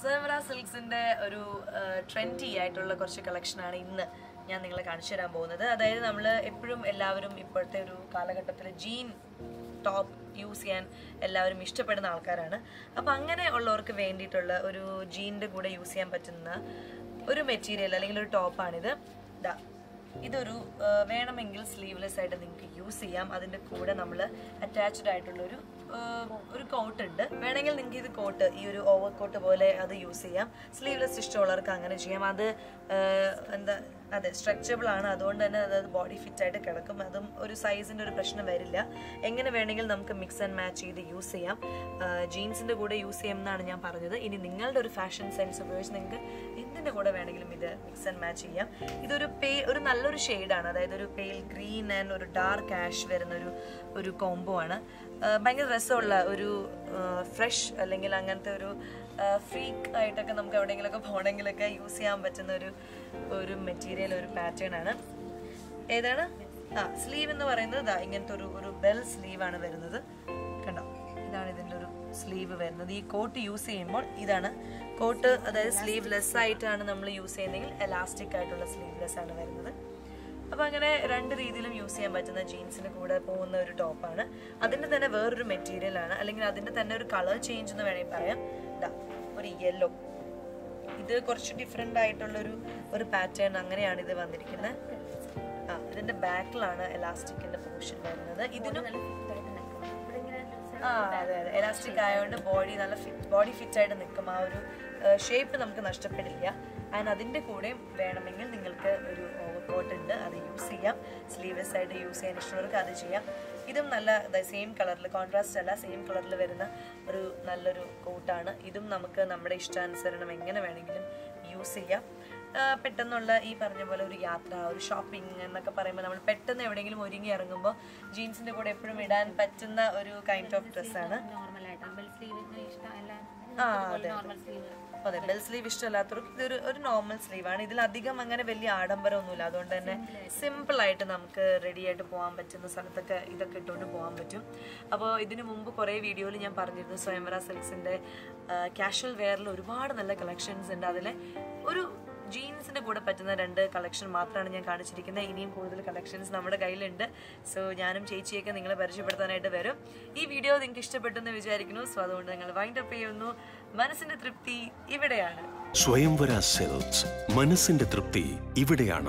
സ്വയംവര സിൽക്സിന്റെ ഒരു ട്രെൻഡി ആയിട്ടുള്ള കുറച്ച് കളക്ഷനാണ് ഇന്ന് ഞാൻ നിങ്ങളെ കാണിച്ചു തരാൻ പോകുന്നത്. അതായത് നമ്മൾ എപ്പോഴും എല്ലാവരും ഇപ്പോഴത്തെ ഒരു കാലഘട്ടത്തിൽ ജീൻ ടോപ്പ് യൂസ് ചെയ്യാൻ എല്ലാവരും ഇഷ്ടപ്പെടുന്ന ആൾക്കാരാണ്. അപ്പം അങ്ങനെ ഉള്ളവർക്ക് വേണ്ടിയിട്ടുള്ള ഒരു ജീന്റെ കൂടെ യൂസ് ചെയ്യാൻ പറ്റുന്ന ഒരു മെറ്റീരിയൽ അല്ലെങ്കിൽ ഒരു ടോപ്പാണിത് ഇതാ ഇതൊരു വേണമെങ്കിൽ സ്ലീവ്ലെസ് ആയിട്ട് നിങ്ങൾക്ക് യൂസ് ചെയ്യാം. അതിന്റെ കൂടെ നമ്മൾ അറ്റാച്ച്ഡ് ആയിട്ടുള്ള ഒരു കോട്ട് ഉണ്ട് വേണമെങ്കിൽ നിങ്ങൾക്ക് ഇത് കോട്ട് ഈ ഒരു ഓവർ കോട്ട് പോലെ അത് യൂസ് ചെയ്യാം. സ്ലീവ്ലെസ് ഇഷ്ടമുള്ളവർക്ക് അങ്ങനെ ചെയ്യാം. അത് എന്താ അതെ സ്ട്രെച്ചബിൾ ആണ്. അതുകൊണ്ട് തന്നെ അത് ബോഡി ഫിറ്റ് ആയിട്ട് കിടക്കും. അതും ഒരു സൈസിന്റെ ഒരു പ്രശ്നം വരില്ല. എങ്ങനെ വേണമെങ്കിൽ നമുക്ക് മിക്സ് ആൻഡ് മാച്ച് ചെയ്ത് യൂസ് ചെയ്യാം. ജീൻസിന്റെ കൂടെ യൂസ് ചെയ്യാം എന്നാണ് ഞാൻ പറഞ്ഞത്. ഇനി നിങ്ങളുടെ ഒരു ഫാഷൻ സെൻസ് ഉപയോഗിച്ച് നിങ്ങൾക്ക് എന്തിന്റെ കൂടെ വേണമെങ്കിലും ഇത് മിക്സ് ആൻഡ് മാച്ച് ചെയ്യാം. ഇതൊരു പേ ഒരു നല്ലൊരു ഷെയ്ഡാണ് അതായത് ഒരു പെയിൽ ഗ്രീൻ ആൻഡ് ഒരു ഡാർക്ക് ആഷ് വരുന്ന ഒരു ഒരു കോംബോ ആണ്. ഭയങ്കര രസമുള്ള ഒരു ഫ്രഷ് അല്ലെങ്കിൽ അങ്ങനത്തെ ഒരു ഫ്രീക്ക് ആയിട്ടൊക്കെ നമുക്ക് എവിടെയെങ്കിലുമൊക്കെ പോകണമെങ്കിലൊക്കെ യൂസ് ചെയ്യാൻ പറ്റുന്ന ഒരു ഒരു മെറ്റീരിയൽ ഒരു പാറ്റേൺ ആണ്. ഏതാണ്? ആ സ്ലീവ് എന്ന് പറയുന്നത് ഇങ്ങനത്തെ ഒരു ഒരു ബെൽ സ്ലീവ് ആണ് വരുന്നത്. കണ്ടോ? ഇതാണ് ഇതിന്റെ ഒരു സ്ലീവ് വരുന്നത്. ഈ കോട്ട് യൂസ് ചെയ്യുമ്പോൾ ഇതാണ് കോട്ട് അതായത് സ്ലീവ് ലെസ് ആയിട്ടാണ് നമ്മൾ യൂസ് ചെയ്യുന്നതെങ്കിൽ എലാസ്റ്റിക് ആയിട്ടുള്ള സ്ലീവ് ലെസ് ആണ് വരുന്നത്. അപ്പൊ അങ്ങനെ രണ്ട് രീതിയിലും യൂസ് ചെയ്യാൻ പറ്റുന്ന ജീൻസിന് കൂടെ പോകുന്ന ഒരു ടോപ്പാണ് അതിന്റെ തന്നെ വേറൊരു മെറ്റീരിയലാണ് അല്ലെങ്കിൽ അതിന്റെ തന്നെ ഒരു കളർ ചേഞ്ച് എന്ന് വേണമെങ്കിൽ പറയാം. ഇതാ ഒരു യെല്ലോ ഇത് കുറച്ച് ഡിഫറെന്റ് ആയിട്ടുള്ള ഒരു പാറ്റേൺ അങ്ങനെയാണ് ഇത് വന്നിരിക്കുന്നത്. ആ ഇതിന്റെ ബാക്കിലാണ് എലാസ്റ്റിക്കിന്റെ പോർഷൻ വരുന്നത്. ഇതിനും എലാസ്റ്റിക് ആയതുകൊണ്ട് ബോഡി നല്ല ഫിറ്റ് ബോഡി ഫിറ്റ് ആയിട്ട് നിൽക്കും. ആ ഒരു ഷേപ്പ് നമുക്ക് നഷ്ടപ്പെടില്ല. ആൻഡ് അതിന്റെ കൂടെയും വേണമെങ്കിൽ നിങ്ങൾക്ക് ഒരു ഓവർ കോട്ട് ഉണ്ട്. അത് യൂസ് ചെയ്യാം. സ്ലീവ്ലെസ് ആയിട്ട് യൂസ് ചെയ്യാൻ ഇഷ്ടമുള്ളവർക്ക് അത് ചെയ്യാം. ഇതും നല്ല സെയിം കളറിൽ കോൺട്രാസ്റ്റ് അല്ല സെയിം കളറിൽ വരുന്ന ഒരു നല്ലൊരു കോട്ടാണ് ഇതും നമുക്ക് നമ്മുടെ ഇഷ്ടാനുസരണം എങ്ങനെ വേണമെങ്കിലും യൂസ് ചെയ്യാം. പെട്ടെന്നുള്ള ഈ പറഞ്ഞ പോലെ ഒരു യാത്ര ഒരു ഷോപ്പിംഗ് എന്നൊക്കെ പറയുമ്പോൾ നമ്മൾ പെട്ടെന്ന് എവിടെയെങ്കിലും ഒരുങ്ങി ഇറങ്ങുമ്പോൾ ജീൻസിന്റെ കൂടെ എപ്പോഴും ഇടാൻ പറ്റുന്ന ഒരു കൈൻഡ് ഓഫ് ഡ്രസ്സാണ് നോർമൽ ആയിട്ട് ബെൽ സ്ലീവ് ഇഷ്ടമല്ല ആ അതെ ബെൽ സ്ലീവ് ഇഷ്ടമല്ലാത്തവർക്ക് ഇതൊരു ഒരു നോർമൽ സ്ലീവാണ് ആണ്. ഇതിലധികം അങ്ങനെ വലിയ ആഡംബരമൊന്നുമില്ല. അതുകൊണ്ട് തന്നെ സിമ്പിൾ ആയിട്ട്. നമുക്ക് റെഡി ആയിട്ട് പോകാൻ പറ്റുന്ന സ്ഥലത്തൊക്കെ ഇതൊക്കെ ഇട്ടുകൊണ്ട് പോകാൻ പറ്റും. അപ്പോൾ ഇതിനു മുമ്പ് കുറേ വീഡിയോയിൽ ഞാൻ പറഞ്ഞിരുന്നു സ്വയംവര സിൽക്സിന്റെ കാഷ്വൽ വെയറിൽ ഒരുപാട് നല്ല കളക്ഷൻസ് ഉണ്ട്. അതിലെ ഒരു ജീൻസിന്റെ കൂടെ പറ്റുന്ന രണ്ട് കളക്ഷൻ മാത്രമാണ് ഞാൻ കാണിച്ചിരിക്കുന്നത്. ഇനിയും കൂടുതൽ കളക്ഷൻസ് നമ്മുടെ കയ്യിലുണ്ട്. സോ ഞാനും ചേച്ചിയൊക്കെ നിങ്ങളെ പരിചയപ്പെടുത്താനായിട്ട് വരും. ഈ വീഡിയോ നിങ്ങൾക്ക് ഇഷ്ടപ്പെട്ടെന്ന് വിചാരിക്കുന്നു. സോ അതുകൊണ്ട് നിങ്ങൾ വൈൻഡ് അപ്പ് ചെയ്യുന്നു. മനസ്സിന്റെ തൃപ്തി ഇവിടെയാണ്. സ്വയംവര സെൽസ് മനസ്സിന്റെ തൃപ്തി ഇവിടെയാണ്.